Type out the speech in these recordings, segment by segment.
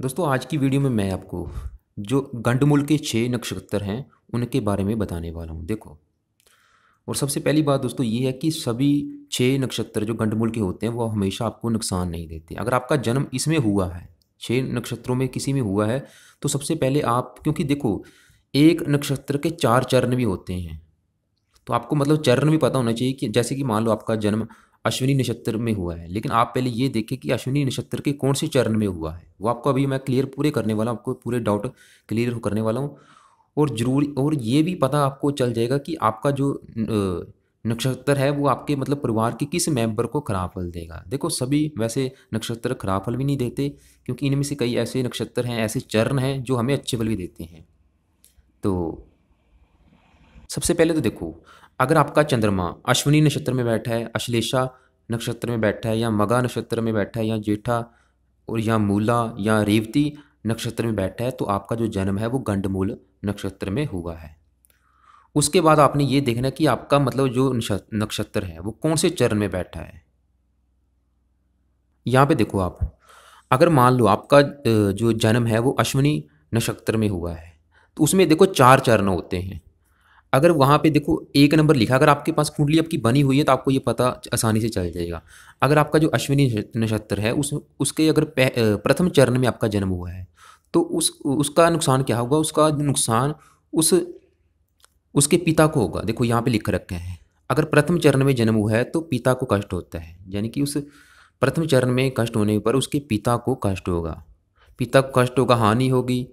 दोस्तों, आज की वीडियो में मैं आपको जो गंडमूल के छः नक्षत्र हैं, उनके बारे में बताने वाला हूँ। देखो। और सबसे पहली बात दोस्तों ये है कि सभी छः नक्षत्र जो गंडमूल के होते हैं, वो हमेशा आपको नुकसान नहीं देते। अगर आपका जन्म इसमें हुआ है छः नक्षत्रों में किसी में हुआ है तो सबसे पहले आप, क्योंकि देखो, एक नक्षत्र के चार चरण भी होते हैं। तो आपको मतलब चरण भी पता होना चाहिए कि जैसे कि मान लो आपका जन्म अश्विनी नक्षत्र में हुआ है। लेकिन आप पहले ये देखें कि अश्विनी नक्षत्र के कौन से चरण में हुआ है। वो आपको अभी मैं क्लियर पूरे करने वाला हूँ, आपको पूरे डाउट क्लियर करने वाला हूँ। और ज़रूरी, और ये भी पता आपको चल जाएगा कि आपका जो नक्षत्र है, वो आपके मतलब परिवार के किस मेंबर को खराब फल देगा। देखो, सभी वैसे नक्षत्र खराब फल भी नहीं देते, क्योंकि इनमें से कई ऐसे नक्षत्र हैं, ऐसे चरण हैं, जो हमें अच्छे फल भी देते हैं। तो सबसे पहले तो देखो अगर आपका चंद्रमा अश्विनी नक्षत्र में बैठा है, अश्लेषा नक्षत्र में बैठा है, या मगा नक्षत्र में बैठा है, या जेठा और या मूला या रेवती नक्षत्र में बैठा है तो आपका जो जन्म है वो गंडमूल नक्षत्र में हुआ है। उसके बाद आपने ये देखना कि आपका मतलब जो नक्षत्र है, वो कौन से चरण में बैठा है। यहाँ पे देखो आप, अगर मान लो आपका जो जन्म है वो अश्विनी नक्षत्र में हुआ है तो उसमें देखो चार चरण होते हैं। अगर वहाँ पे देखो, एक नंबर लिखा, अगर आपके पास कुंडली आपकी बनी हुई है तो आपको ये पता आसानी से चल जाएगा। अगर आपका जो अश्विनी नक्षत्र है, उस, उसके अगर प्रथम चरण में आपका जन्म हुआ है तो उस, उसका नुकसान क्या होगा? उसका नुकसान उस, उसके पिता को होगा। देखो, यहाँ पे लिख रखे हैं। अगर प्रथम चरण में जन्म हुआ है तो पिता को कष्ट होता है। यानी कि उस प्रथम चरण में कष्ट होने पर उसके पिता को कष्ट होगा। पिता को कष्ट होगा, हानि होगी।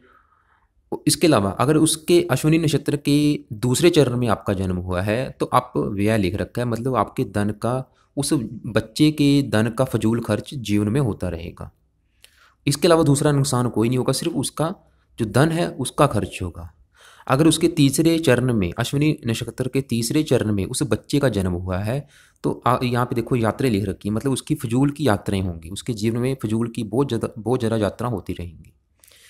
इसके अलावा अगर उसके अश्विनी नक्षत्र के दूसरे चरण में आपका जन्म हुआ है तो आप व्यय लिख रखा है मतलब आपके धन का, उस बच्चे के धन का फजूल खर्च जीवन में होता रहेगा। इसके अलावा दूसरा नुकसान कोई नहीं होगा, सिर्फ़ उसका जो धन है, उसका खर्च होगा। अगर उसके तीसरे चरण में, अश्विनी नक्षत्र के तीसरे चरण में उस बच्चे का जन्म हुआ है तो यहाँ पे देखो यात्राएँ लिख रखी है मतलब उसकी फजूल की यात्राएँ होंगी, उसके जीवन में फजूल की बहुत ज़्यादा बहुत ज़्यादा यात्रा होती रहेंगी।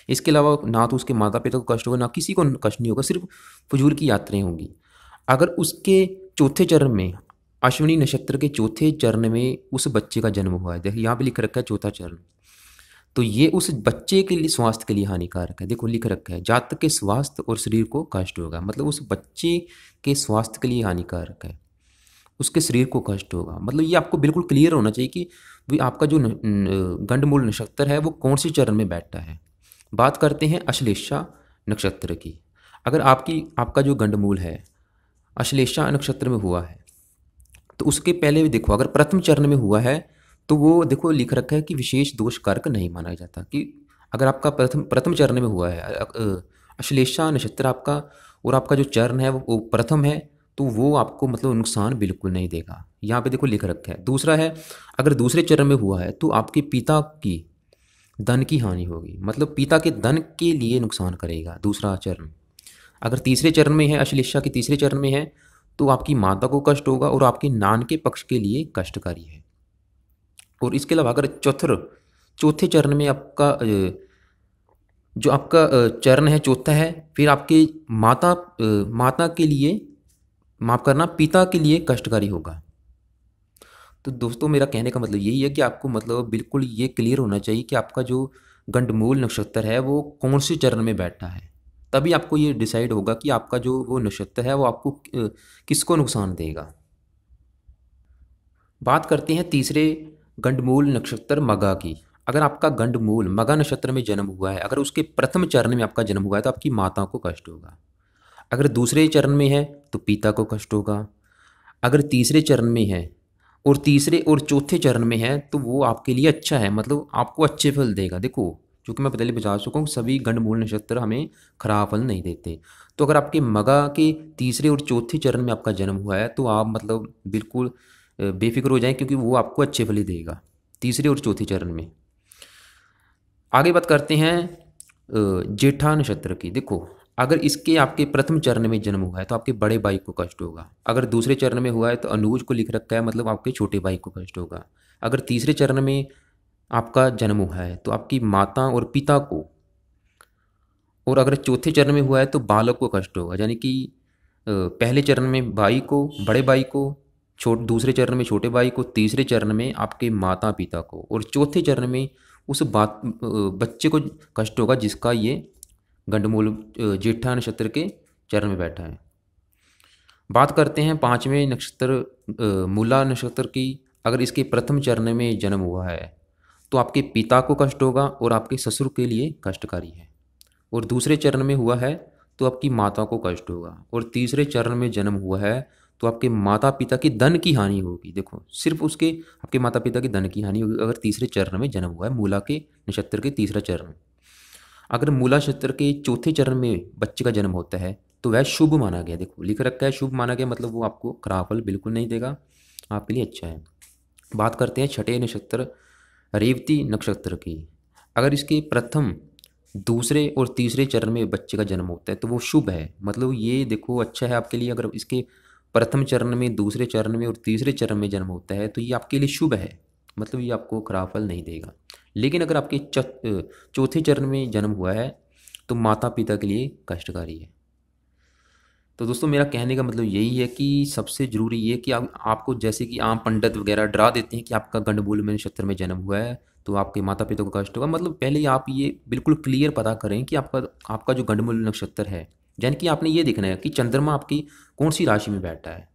इसके अलावा ना तो उसके माता पिता को कष्ट होगा, ना किसी को कष्ट नहीं होगा, सिर्फ़ फजूल की यात्राएँ होंगी। अगर उसके चौथे चरण में, अश्विनी नक्षत्र के चौथे चरण में उस बच्चे का जन्म हुआ है, देखिए यहाँ पे लिख रखा है चौथा चरण। तो ये उस बच्चे के लिए, स्वास्थ्य के लिए हानिकारक है। देखो, लिख रखा है, जातक के स्वास्थ्य और शरीर को कष्ट होगा मतलब उस बच्चे के स्वास्थ्य के लिए हानिकारक है। उसके शरीर को कष्ट होगा मतलब ये आपको बिल्कुल क्लियर होना चाहिए कि भाई आपका जो गंडमूल नक्षत्र है, वो कौन से चरण में बैठता है। बात करते हैं अश्लेषा नक्षत्र की। अगर आपकी, आपका जो गंडमूल है, अश्लेषा नक्षत्र में हुआ है तो उसके पहले भी देखो, अगर प्रथम चरण में हुआ है तो वो देखो लिख रखा है कि विशेष दोष कारक नहीं माना जाता कि अगर आपका प्रथम प्रथम चरण में हुआ है अश्लेषा नक्षत्र आपका और आपका जो चरण है, वो प्रथम है तो वो आपको मतलब नुकसान बिल्कुल नहीं देगा। यहाँ पे देखो लिख रखा है। दूसरा है, अगर दूसरे चरण में हुआ है तो आपके पिता की धन की हानि होगी। मतलब पिता के धन के लिए नुकसान करेगा दूसरा चरण। अगर तीसरे चरण में है अश्लेषा के तीसरे चरण में है तो आपकी माता को कष्ट होगा और आपके नान के पक्ष के लिए कष्टकारी है। और इसके अलावा अगर चौथर चौथे चरण में आपका जो आपका चरण है, चौथा है, फिर आपके माता माता के लिए माफ़ करना, पिता के लिए कष्टकारी होगा। तो दोस्तों, मेरा कहने का मतलब यही है कि आपको मतलब बिल्कुल ये क्लियर होना चाहिए कि आपका जो गंडमूल नक्षत्र है, वो कौन से चरण में बैठा है। तभी आपको ये डिसाइड होगा कि आपका जो वो नक्षत्र है, वो आपको किसको नुकसान देगा। बात करते हैं तीसरे गंडमूल नक्षत्र मगा की। अगर आपका गंडमूल, मगा नक्षत्र में जन्म हुआ है, अगर उसके प्रथम चरण में आपका जन्म हुआ है तो आपकी माता को कष्ट होगा। अगर दूसरे चरण में है तो पिता को कष्ट होगा। अगर तीसरे चरण में है और तीसरे और चौथे चरण में है तो वो आपके लिए अच्छा है मतलब आपको अच्छे फल देगा। देखो चूँकि मैं पहले बता चुका हूँ, सभी गंडमूल नक्षत्र हमें खराब फल नहीं देते। तो अगर आपके मगा के तीसरे और चौथे चरण में आपका जन्म हुआ है तो आप मतलब बिल्कुल बेफिक्र हो जाएँ, क्योंकि वो आपको अच्छे फल ही देगा, तीसरे और चौथे चरण में। आगे बात करते हैं जेठा नक्षत्र की। देखो अगर इसके आपके प्रथम चरण में जन्म हुआ है तो आपके बड़े भाई को कष्ट होगा। अगर दूसरे चरण में हुआ है तो अनुज को लिख रखा है मतलब आपके छोटे भाई को कष्ट होगा। अगर तीसरे चरण में आपका जन्म हुआ है तो आपकी माता और पिता को, और अगर चौथे चरण में हुआ है तो बालक को कष्ट होगा। यानी कि पहले चरण में भाई को, बड़े भाई को, छोट, दूसरे चरण में छोटे भाई को, तीसरे चरण में आपके माता पिता को, और चौथे चरण में उस बात बच्चे को कष्ट होगा, जिसका ये गंडमूल जेठा नक्षत्र के चरण में बैठा है। बात करते हैं पाँचवें नक्षत्र मूला नक्षत्र की। अगर इसके प्रथम चरण में जन्म हुआ है तो आपके पिता को कष्ट होगा और आपके ससुर के लिए कष्टकारी है। और दूसरे चरण में हुआ है तो आपकी माता को कष्ट होगा। और तीसरे चरण में जन्म हुआ है तो आपके माता पिता की धन की हानि होगी। देखो, सिर्फ़ उसके, आपके माता पिता की धन की हानि होगी, अगर तीसरे चरण में जन्म हुआ है, मूला के नक्षत्र के तीसरा चरण। अगर मूला नक्षत्र के चौथे चरण में बच्चे का जन्म होता है तो वह शुभ माना गया। देखो, लिख रखा है, शुभ माना गया मतलब वो आपको खराब फल बिल्कुल नहीं देगा, आपके लिए अच्छा है। बात करते हैं छठे नक्षत्र, रेवती नक्षत्र की। अगर इसके प्रथम, दूसरे और तीसरे चरण में बच्चे का जन्म होता है तो वो शुभ है। मतलब ये देखो अच्छा है आपके लिए, अगर इसके प्रथम चरण में, दूसरे चरण में और तीसरे चरण में जन्म होता है तो ये आपके लिए शुभ है। मतलब ये आपको खराब फल नहीं देगा। लेकिन अगर आपके चौथे चरण में जन्म हुआ है तो माता पिता के लिए कष्टकारी है। तो दोस्तों, मेरा कहने का मतलब यही है कि सबसे ज़रूरी ये कि आप, आपको जैसे कि आम पंडित वगैरह डरा देते हैं कि आपका गंडबूल में नक्षत्र में जन्म हुआ है तो आपके माता पिता को कष्ट होगा। मतलब पहले ही आप ये बिल्कुल क्लियर पता करें कि आपका आपका जो गंडमूल नक्षत्र है, यानी कि आपने ये देखना है कि चंद्रमा आपकी कौन सी राशि में बैठा है?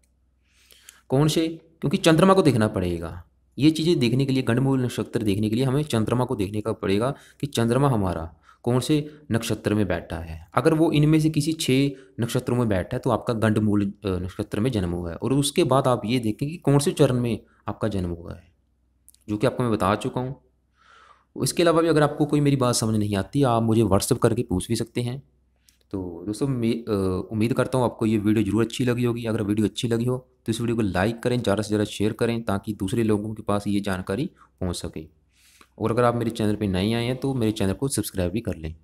कौन से? क्योंकि चंद्रमा को देखना पड़ेगा। ये चीज़ें देखने के लिए, गंडमूल नक्षत्र देखने के लिए हमें चंद्रमा को देखने का पड़ेगा कि चंद्रमा हमारा कौन से नक्षत्र में बैठा है। अगर वो इनमें से किसी छः नक्षत्रों में बैठा है तो आपका गंडमूल नक्षत्र में जन्म हुआ है। और उसके बाद आप ये देखें कि कौन से चरण में आपका जन्म हुआ है, जो कि आपको मैं बता चुका हूँ। इसके अलावा भी अगर आपको कोई मेरी बात समझ नहीं आती, आप मुझे व्हाट्सअप करके पूछ भी सकते हैं। तो दोस्तों मैं उम्मीद करता हूँ आपको ये वीडियो ज़रूर अच्छी लगी होगी। अगर वीडियो अच्छी लगी हो तो इस वीडियो को लाइक करें, ज़्यादा से ज़्यादा शेयर करें, ताकि दूसरे लोगों के पास ये जानकारी पहुँच सके। और अगर आप मेरे चैनल पर नए आए हैं तो मेरे चैनल को सब्सक्राइब भी कर लें।